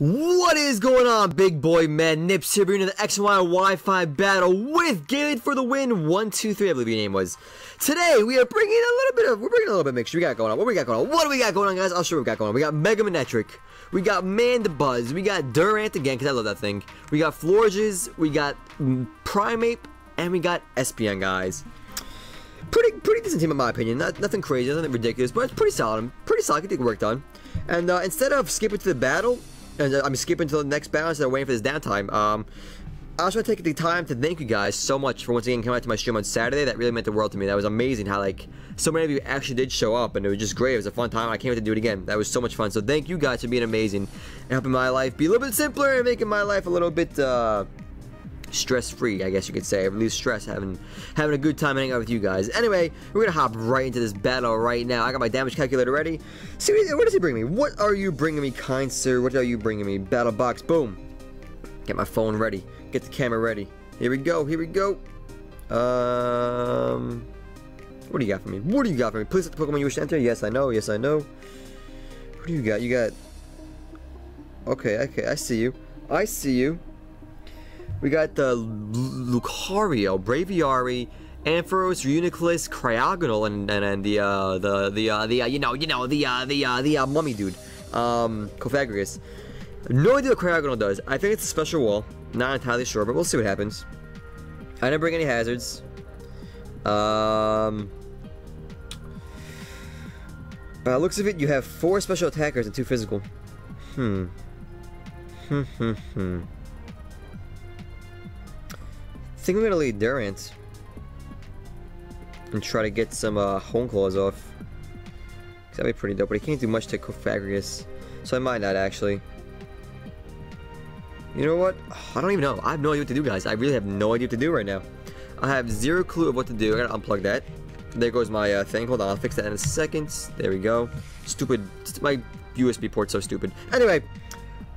What is going on, big boy man? NiPPs here bringing the X and Y Wi-Fi battle with Gallade for the win. One, two, three. I believe your name was. Today we are bringing a little bit of. We're bringing a little bit of mixture. We got going on. What we got going on? What do we got going on, guys? I'll show you what we got going on. We got Mega Manectric. We got Mandibuzz. We got Durant again because I love that thing. We got Florges. We got Primeape, and we got Espeon, guys. Pretty, pretty decent team in my opinion. Not, nothing crazy, nothing ridiculous, but it's pretty solid. Pretty solid. Get work done. And uh, instead of skipping to the battle, and uh, I'm skipping to the next battle I'm waiting for this downtime. Um, I just want to take the time to thank you guys so much for once again coming out to my stream on Saturday. That really meant the world to me. That was amazing how like so many of you actually did show up and it was just great. It was a fun time. I can't wait to do it again. That was so much fun. So thank you guys for being amazing and helping my life be a little bit simpler and making my life a little bit uh, stress-free, I guess you could say. Release stress, having having a good time hanging out with you guys. Anyway, we're gonna hop right into this battle right now. I got my damage calculator ready. See, what does he bring me? What are you bringing me, kind sir? What are you bringing me? Battle box, boom. Get my phone ready. Get the camera ready. Here we go. Here we go. Um, what do you got for me? What do you got for me? Please let the Pokemon you wish to enter. Yes, I know. Yes, I know. What do you got? You got. Okay, okay. I see you. I see you. We got the Lucario, Braviary, Ampharos, Uniclus, Cryogonal, and and, and the uh, the the uh, the uh, you know you know the uh, the uh, the uh, mummy dude, um. No idea what Cryogonal does. I think it's a special wall. Not entirely sure, but we'll see what happens. I didn't bring any hazards. Um. By looks of it, you have four special attackers and two physical. Hmm. Hmm, hmm, hmm think I'm gonna lead Durant. And try to get some uh, hone claws off. That'd be pretty dope, but he can't do much to Cofagrigus. So I might not actually. You know what? I don't even know. I have no idea what to do, guys. I really have no idea what to do right now. I have zero clue of what to do. I gotta unplug that. There goes my uh, thing. Hold on, I'll fix that in a second. There we go. Stupid. My USB port's so stupid. Anyway,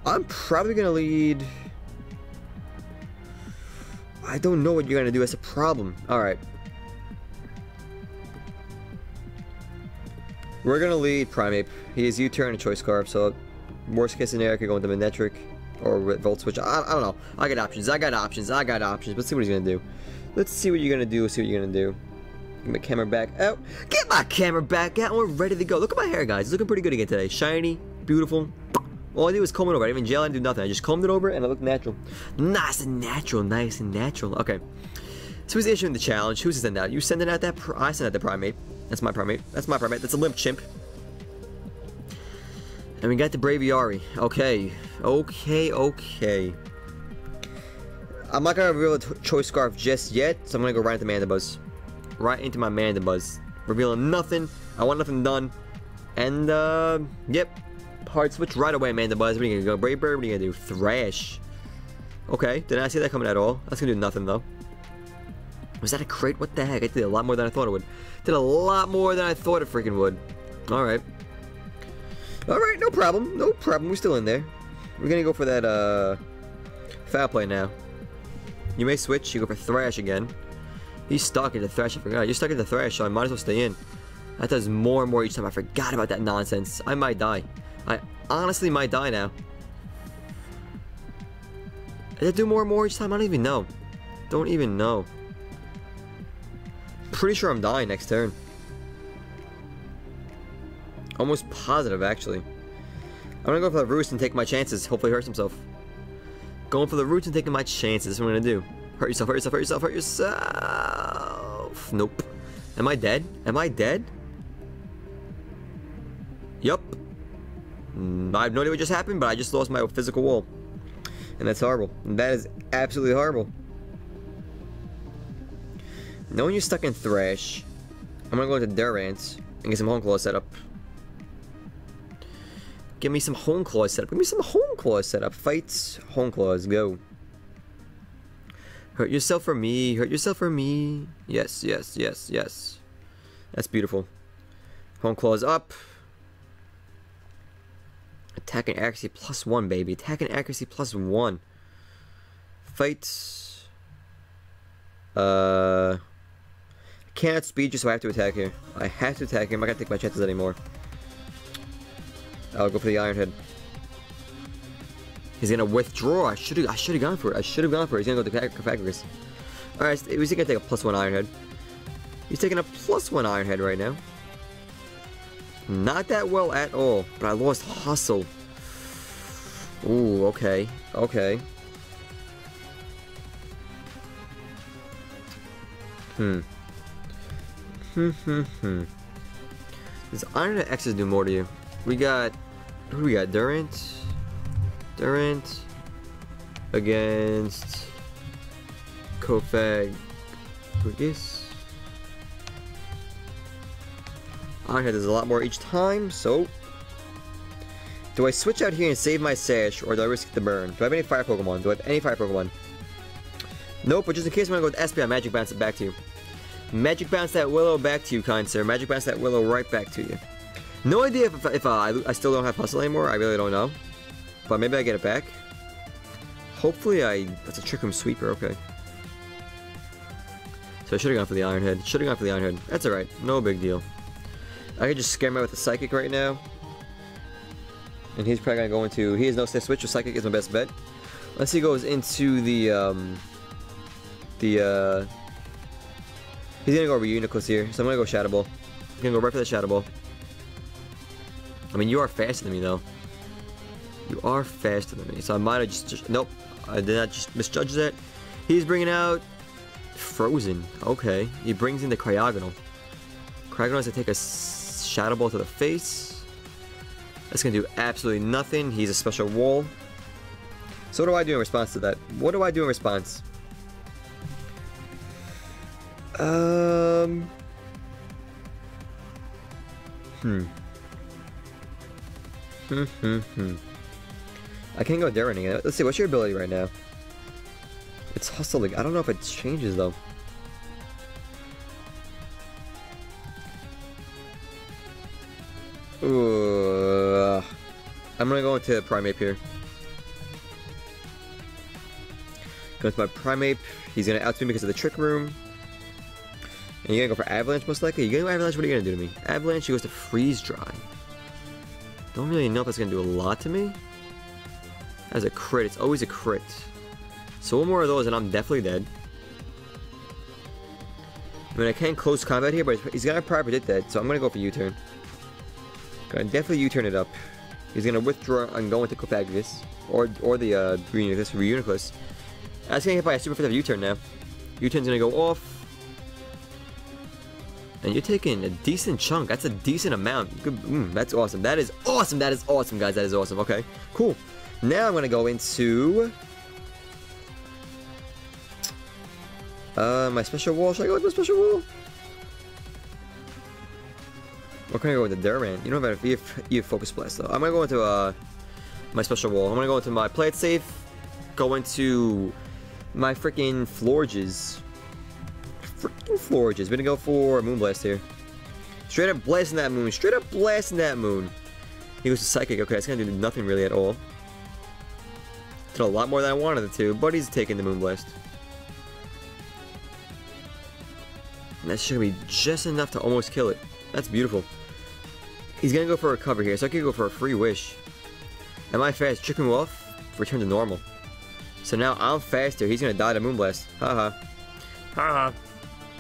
I'm probably gonna lead... I don't know what you're gonna do. That's a problem. Alright. We're gonna lead Primeape. He is U-turn and Choice Scarf, so worst case scenario, I could go into Manectric or Volt Switch. I, I don't know. I got options. I got options. I got options. Let's see what he's gonna do. Let's see what you're gonna do. Let's see what you're gonna do. Get my camera back out. Get my camera back out. We're ready to go. Look at my hair, guys. It's looking pretty good again today. Shiny, beautiful. All I did was comb it over. I didn't even gel. I didn't do nothing. I just combed it over and it looked natural. Nice and natural. Nice and natural. Okay. So who's issuing the challenge? Who's sending out? You sending out that? I sent out the Primeape. That's my Primeape. That's my Primeape. That's a limp chimp. And we got the Braviary. Okay. Okay, okay. I'm not gonna reveal the Choice Scarf just yet, so I'm gonna go right into Mandibuzz. Right into my Mandibuzz. Revealing nothing. I want nothing done. And, uh, yep hard switch right away, man. The Mandibuzz. What are you gonna go? Brave Bird? What are you gonna do? Thrash. Okay, did not see that coming at all. That's gonna do nothing though. Was that a crate? What the heck? I did a lot more than I thought it would. Did a lot more than I thought it freaking would. Alright. Alright, no problem. No problem. We're still in there. We're gonna go for that, uh... Foul play now. You may switch. You go for Thrash again. He's stuck into Thrash. I forgot. You're stuck into Thrash, so I might as well stay in. That does more and more each time. I forgot about that nonsense. I might die. I honestly might die now. Did I do more and more each time? I don't even know. Don't even know. Pretty sure I'm dying next turn. Almost positive, actually. I'm gonna go for the roost and take my chances. Hopefully hurts himself. Going for the roost and taking my chances. That's what I'm gonna do. Hurt yourself, hurt yourself, hurt yourself, hurt yourself. Nope. Am I dead? Am I dead? Yup. Mm, I have no idea what just happened, but I just lost my physical wall. And that's horrible. That is absolutely horrible. Knowing you're stuck in Thrash, I'm gonna go into Durant and get some Hone Claw set up. Give me some Hone Claws set up. Give me some Hone Claws set up. Fights, Hone Claws, go. Hurt yourself for me. Hurt yourself for me. Yes, yes, yes, yes. That's beautiful. Hone Claws up. Attack and accuracy plus one, baby. Attack and accuracy plus one. Fight. Uh. I can't speed you, so I have to attack here. I have to attack him. I can't take my chances anymore. I'll go for the Iron Head. He's gonna withdraw. I should have. I should have gone for it. I should have gone for it. He's gonna go to Pythagoras. All right, so he's gonna take a plus one Iron Head. He's taking a plus one Iron Head right now. Not that well at all, but I lost hustle. Ooh, okay, okay. Hmm. Hmm, hmm, hmm. Does Iron X's do more to you? We got, who we got? Durant? Durant against Kofag Bugis. Head does a lot more each time, so... Do I switch out here and save my Sash, or do I risk the burn? Do I have any Fire Pokemon? Do I have any Fire Pokemon? Nope, but just in case I'm gonna go with SP, Magic Bounce it back to you. Magic Bounce that Willow back to you, kind sir. Magic Bounce that Willow right back to you. No idea if, if uh, I, I still don't have Hustle anymore, I really don't know. But maybe I get it back. Hopefully I... That's a Trick Room Sweeper, okay. So I should have gone for the Iron Head. Should have gone for the Iron Head. That's alright, no big deal. I could just scare him with the Psychic right now. And he's probably gonna go into... He has no switch, so Psychic is my best bet. Unless he goes into the, um... The, uh... He's gonna go over Reuniclus here, so I'm gonna go Shadow Ball. I'm gonna go right for the Shadow Ball. I mean, you are faster than me, though. You are faster than me, so I might have just, just... Nope, I did not just misjudge that. He's bringing out... Frozen. Okay. He brings in the Cryogonal. Cryogonal has to take a Shadow Ball to the face. That's gonna do absolutely nothing. He's a special wall. So what do I do in response to that? What do I do in response? Um... Hmm. Hmm, hmm, hmm. I can't go Darrening it. Let's see, what's your ability right now? It's hustling. I don't know if it changes though. Ooh, I'm gonna go into Primeape here. Go with my Primeape. He's gonna outspeed me because of the Trick Room. And you're gonna go for Avalanche most likely? You're gonna go Avalanche, what are you gonna do to me? Avalanche, he goes to Freeze Dry. Don't really know if that's gonna do a lot to me. As a crit, it's always a crit. So one more of those and I'm definitely dead. I mean, I can't close combat here, but he's gonna probably predict that, so I'm gonna go for U-turn. Gonna definitely U-turn it up. He's gonna withdraw and go into Cophagus. Or or the uh Reuniclus, Reuniclus. That's gonna hit by a super effective U-turn now. U-turn's gonna go off. And you're taking a decent chunk. That's a decent amount. Good, mm, that's awesome. That is awesome. That is awesome, guys. That is awesome. Okay, cool. Now I'm gonna go into uh my special wall. Should I go with my special wall? Or can I go the Durant? You don't have you have, you have Focus Blast though. I'm gonna go into uh my special wall. I'm gonna go into my play it safe. Go into my freaking Florges. Freaking Florges. We're gonna go for Moonblast here. Straight up blasting that moon. Straight up blasting that moon. He goes to Psychic. Okay, that's gonna do nothing really at all. Did a lot more than I wanted it to, but he's taking the Moonblast. And that's gonna be just enough to almost kill it. That's beautiful. He's gonna go for a cover here, so I could go for a free wish. Am I fast? Trick him off, return to normal. So now I'm faster, he's gonna die to Moonblast. Haha. Haha. -Ha.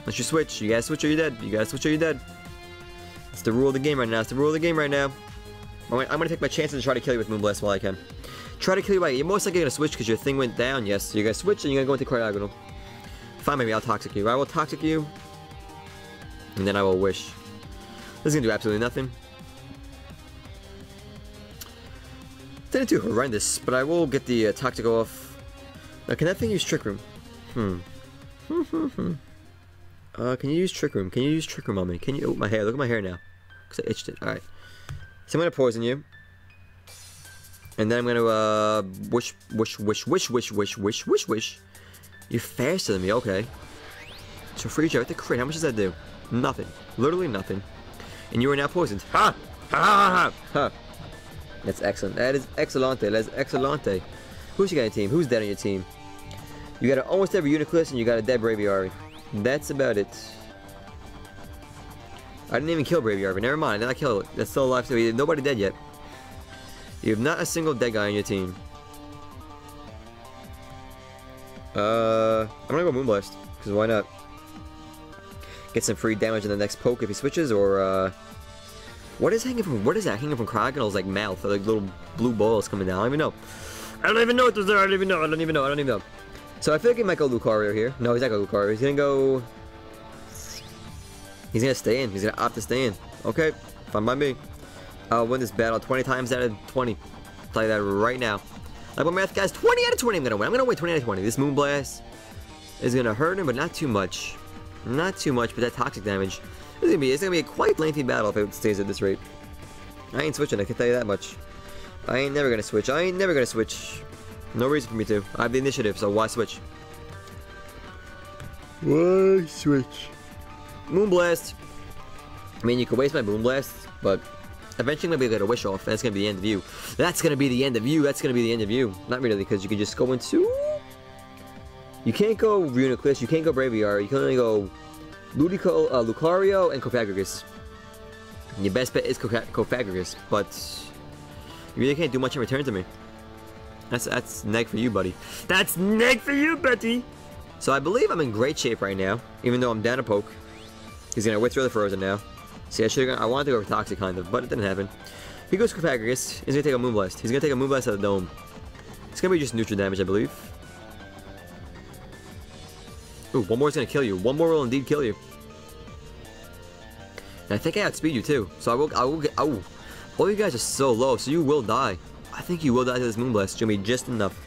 Let's just switch. You guys switch or you're dead. You guys switch or you're dead. It's the rule of the game right now. It's the rule of the game right now. I'm gonna take my chances and try to kill you with Moonblast while I can. Try to kill you by you're most likely gonna switch because your thing went down, yes. So you're gonna switch and you're gonna go into Cryogonal. Fine, maybe I'll Toxic you. I will Toxic you. And then I will Wish. This is gonna do absolutely nothing. Didn't do horrendous, but I will get the uh, Toxic off. Now, can that thing use Trick Room? Hmm. Uh, can you use Trick Room? Can you use Trick Room on me? Can you... Oh, my hair. Look at my hair now. Because I itched it. Alright. So I'm going to poison you. And then I'm going to, uh... Wish, wish, wish, wish, wish, wish, wish, wish, wish. You're faster than me. Okay. So free with the crit. How much does that do? Nothing. Literally nothing. And you are now poisoned. Ha! Ha ha ha! Ha! That's excellent. That is excellente. That's excellente. Who's you got on your team? Who's dead on your team? You got almost every Reuniclus and you got a dead Braviary. That's about it. I didn't even kill Braviary, never mind. I did not kill it. That's still alive, so nobody dead yet. You have not a single dead guy on your team. Uh, I'm gonna go Moonblast, because why not? Get some free damage in the next poke if he switches, or, uh... What is hanging from, what is that hanging from Cryogonal's, like, mouth? Or, like, little blue balls coming down? I don't even know. I don't even know what those are, I don't even know, I don't even know, I don't even know. So I feel like he might go Lucario here. No, he's not going Lucario, he's gonna go... He's gonna stay in, he's gonna opt to stay in. Okay, fine by me. I'll win this battle 20 times out of 20. I'll tell you that right now. Like my math guys, 20 out of 20 I'm gonna win. I'm gonna win 20 out of 20. This Moonblast is gonna hurt him, but not too much. Not too much, but that toxic damage. It's gonna be it's gonna be a quite lengthy battle if it stays at this rate. I ain't switching, I can tell you that much. I ain't never gonna switch. I ain't never gonna switch. No reason for me to. I have the initiative, so why switch? Why switch? Moonblast. I mean, you could waste my Moonblast, but Eventually, I'm gonna be able to wish off. That's gonna be the end of you. That's gonna be the end of you. That's gonna be the end of you. Not really, because you can just go into. You can't go Reuniclus. You can't go Braviary. You can only go Ludico, uh, Lucario, and Cofagrigus. Your best bet is Cofagrigus, but you really can't do much in return to me. That's that's neg for you, buddy. That's neg for you, Betty. So I believe I'm in great shape right now, even though I'm down a poke. He's gonna withdraw the Frozen now. See, I should I wanted to go for Toxic kind of, but it didn't happen. He goes Cofagrigus. He's gonna take a Moonblast. He's gonna take a Moonblast at the Dome. It's gonna be just neutral damage, I believe. Ooh, one more is gonna kill you. One more will indeed kill you. And I think I outspeed you too. So I will, I will get, oh. All you guys are so low, so you will die. I think you will die to this Moonblast. Gonna just enough.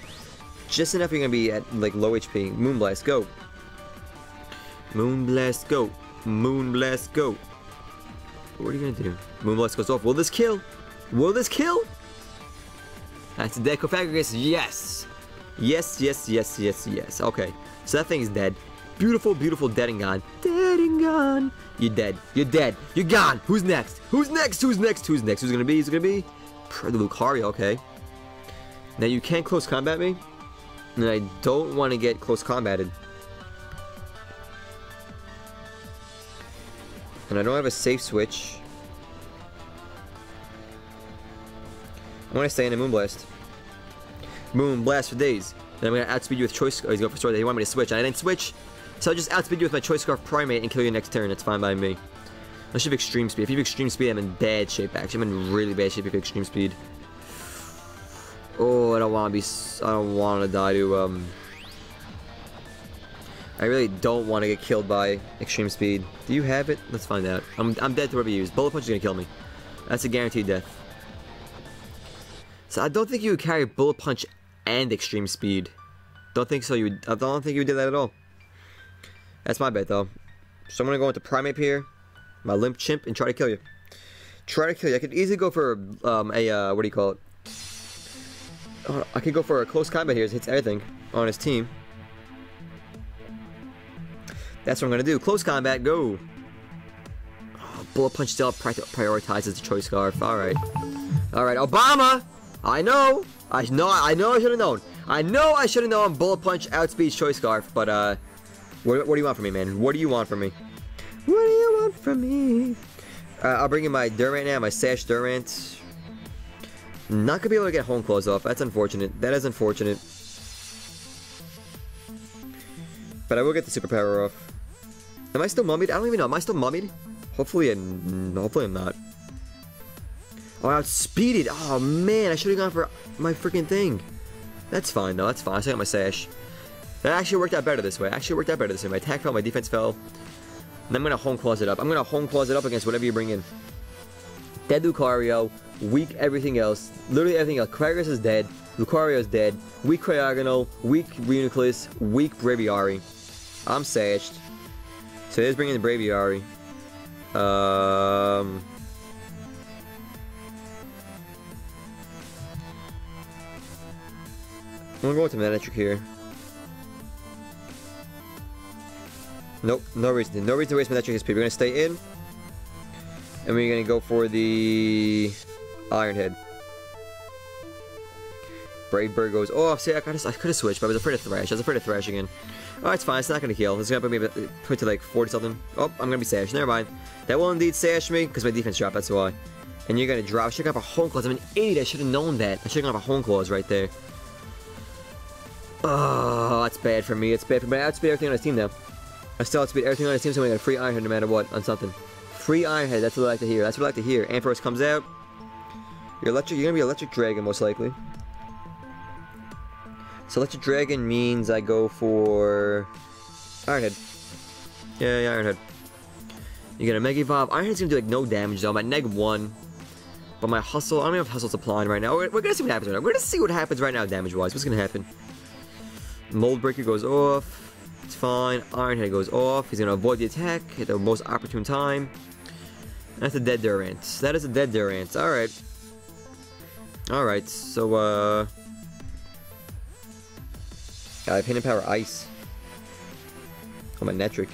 Just enough you're gonna be at, like, low HP. Moonblast, go. Moonblast, go. Moonblast, go. What are you gonna do? Moonblast goes off. Will this kill? Will this kill? That's Decophagus. Yes. Yes, yes, yes, yes, yes. Okay. So that thing is dead. Beautiful, beautiful, dead and gone. Dead and gone. You're dead. You're dead. You're gone. Who's next? Who's next? Who's next? Who's next? Who's gonna be? Who's gonna be? The Lucario, okay. Now you can't close combat me. And I don't want to get close combated. And I don't have a safe switch. I want to stay in a Moonblast. Moonblast for days. Then I'm to outspeed you with Choice Oh, he's going for Sword. He wanted me to switch. And I didn't switch. So I'll just outspeed you with my Choice Scarf Primeape and kill you next turn. It's fine by me. I should have Extreme Speed. If you have Extreme Speed, I'm in bad shape, actually. I'm in really bad shape if you have Extreme Speed. Oh, I don't want to be... I don't want to die to, um... I really don't want to get killed by extreme speed. Do you have it? Let's find out. I'm, I'm dead to whatever you use. Bullet Punch is going to kill me. That's a guaranteed death. So I don't think you would carry Bullet Punch and extreme speed. Don't think so. You would, I don't think you would do that at all. That's my bet though. So I'm going to go into Primeape here. My Limp Chimp and try to kill you. Try to kill you. I could easily go for um, a, uh, what do you call it? Uh, I could go for a close combat here. It hits everything on his team. That's what I'm going to do. Close combat, go. Oh, bullet Punch still prioritizes the Choice Scarf. Alright. Alright, Obama! I know! I know I know I should have known. I know I should have known Bullet Punch outspeeds Choice Scarf, but uh what, what, do you want from me, man? What do you want from me? What do you want from me? Uh, I'll bring in my Durant now, my Sash Durant. Not gonna be able to get Hone Claws off. That's unfortunate. That is unfortunate. But I will get the superpower off. Am I still mummied? I don't even know. Am I still mummied? Hopefully, I'm, hopefully I'm not. Oh, I outspeeded. Oh, man. I should have gone for my freaking thing. That's fine, though. That's fine. I still got my sash. That actually worked out better this way. Actually worked out better this way. My attack fell, my defense fell. And I'm going to hone claws it up. I'm going to hone claws it up against whatever you bring in. Dead Lucario. Weak everything else. Literally everything else. Kragus is dead. Lucario is dead. Weak Cryogonal. Weak Reuniclus. Weak Braviary. I'm sashed. So it is bringing the Braviary. Um... I'm gonna go with the Manectric here. Nope, no reason. No reason to waste Manectric SP. We're gonna stay in. And we're gonna go for the Iron Head. Brave Bird goes off. See, I could have switched, but I was afraid of Thrash. I was afraid of Thrash again. Oh, it's fine. It's not going to heal. It's going to put me put to like 40 something. Oh, I'm going to be sashed. Never mind. That will indeed sash me because my defense dropped. That's why. And you're going to drop. I should have for Hone Claws. I'm an idiot. I should have known that. I should have for Hone Claws right there. Oh, that's bad for me. It's bad for me. I outspeed everything on his team now. I still outspeed everything on his team, so we got a free Ironhead no matter what on something. Free Ironhead, that's what I like to hear. That's what I like to hear. Ampharos comes out. You're electric. You're gonna be electric dragon most likely. So electric dragon means I go for Ironhead. Yeah, yeah, Iron Head. You get a Mega Evolve. Ironhead's gonna do like no damage though. I'm at neg one. But my hustle, I don't even have hustle's applying right now. We're, we're, gonna see what happens right now. We're gonna see what happens right now damage-wise. What's gonna happen? Mold Breaker goes off. It's fine. Iron Head goes off. He's gonna avoid the attack at the most opportune time. That's a dead Durant. That is a dead Durant. Alright. Alright, so uh I have Hidden Power Ice. I'm a Netric.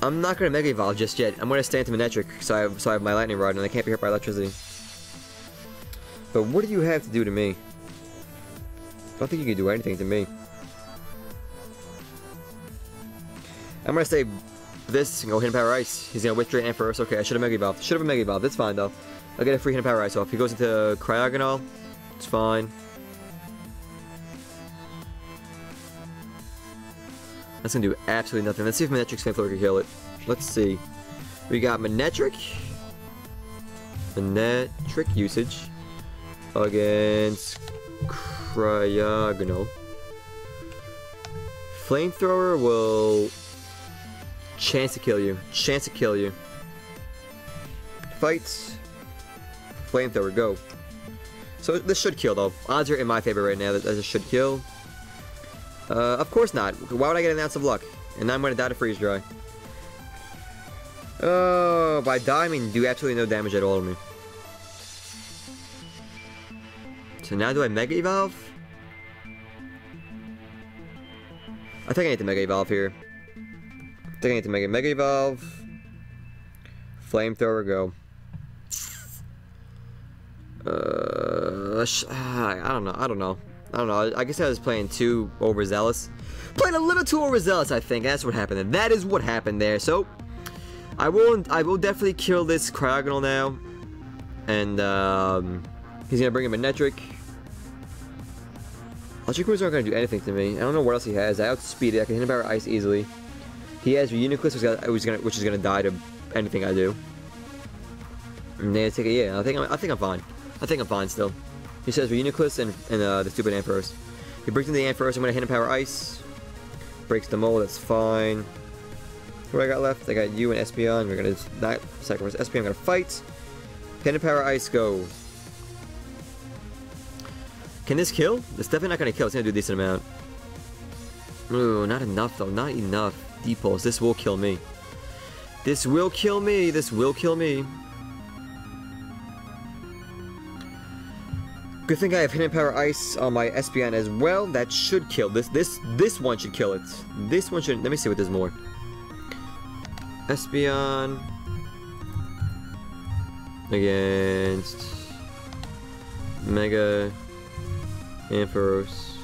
I'm not gonna Mega Evolve just yet. I'm gonna stay into Manectric, so I have so I have my Lightning Rod and I can't be hurt by electricity. But what do you have to do to me? I don't think you can do anything to me. I'm gonna say this and go Hidden Power Ice. He's gonna withdraw Ampharos. Okay, I should have Mega Evolved. Should have Mega Evolved. That's fine though. I'll get a free Hidden Power Ice off. He goes into Cryogonal. It's fine. That's gonna do absolutely nothing. Let's see if Manectric's Flamethrower can kill it. Let's see. We got Manectric. Manectric usage against Cryogonal. Flamethrower will chance to kill you. Chance to kill you. Fights. Flamethrower, go. So this should kill though. Odds are in my favor right now that this should kill. Uh, of course not. Why would I get an ounce of luck? And I'm going to die to freeze dry. Oh, by die I mean do absolutely no damage at all to me. So now do I Mega Evolve? I think I need to Mega Evolve here. Think I need to Mega Mega Evolve. Flamethrower, go. Uh, I don't know. I don't know. I don't know. I guess I was playing too overzealous. Playing a little too overzealous, I think. That's what happened. And that is what happened there. So, I will. I will definitely kill this Cryogonal now, and um, he's gonna bring him a Netric. Electric moves aren't gonna do anything to me. I don't know what else he has. I outspeed it. I can Hidden Power Ice easily. He has Uniclus, which is gonna, which is gonna die to anything I do. Take. Yeah, I think I'm, I think I'm fine. I think I'm fine still. He says Reuniclus and, and uh, the stupid Ampharos. He breaks into the Ampharos, I'm gonna Hidden Power Ice. Breaks the mold, that's fine. What I got left? I got you and Espeon. We're gonna that sacrifice Espeon, I'm gonna fight. Hidden power ice go. Can this kill? It's definitely not gonna kill, it's gonna do a decent amount. Ooh, not enough though, not enough. Pulse, this will kill me. This will kill me, this will kill me. Good thing I have Hidden Power Ice on my Espeon as well. That should kill. This this this one should kill it. This one should let me see what there's more. Espeon against Mega Ampharos.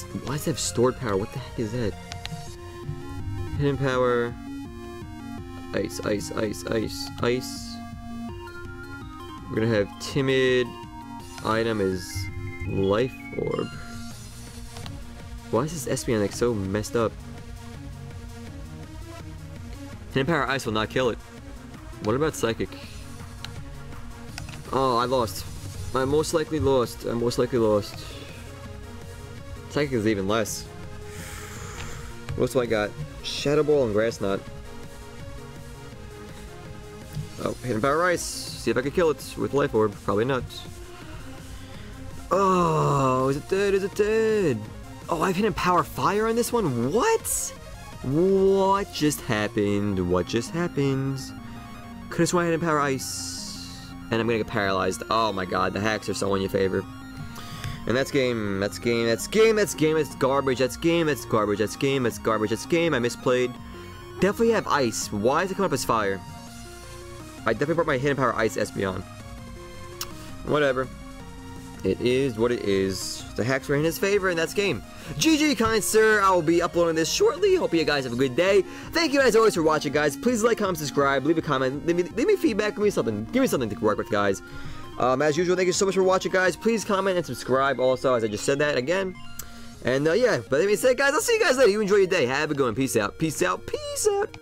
Why does it have stored power? What the heck is that? Hidden power. Ice, ice, ice, ice, ice. We're gonna have timid item is life orb. Why is this Espeon like so messed up? Hidden power ice will not kill it. What about psychic? Oh, I lost. I most likely lost. I most likely lost. Psychic is even less. What I got? Shadow Ball and Grass Knot. Oh, Hidden Power Ice see if I can kill it with Life Orb. Probably not. Oh, is it dead? Is it dead? Oh, I've hit Power Fire on this one? What? What just happened? What just happened? Could have sworn I hit Power Ice. And I'm gonna get paralyzed. Oh my god, the hacks are so in your favor. And that's game, that's game, that's game, that's game, that's garbage, that's game, that's garbage, that's game, that's garbage, that's game, I misplayed. Definitely have ice. Why is it coming up as fire? I definitely brought my Hidden Power Ice Espeon. Whatever. it is what it is. The hacks were in his favor in that game. GG, kind sir. I will be uploading this shortly. Hope you guys have a good day. Thank you as always for watching, guys. Please like, comment, subscribe, leave a comment, leave me, leave me feedback, give me something, give me something to work with, guys. Um, as usual, thank you so much for watching, guys. Please comment and subscribe also, as I just said that again. And uh, yeah, but let me say, guys, I'll see you guys later. You enjoy your day. Have a good one. Peace out. Peace out. Peace out.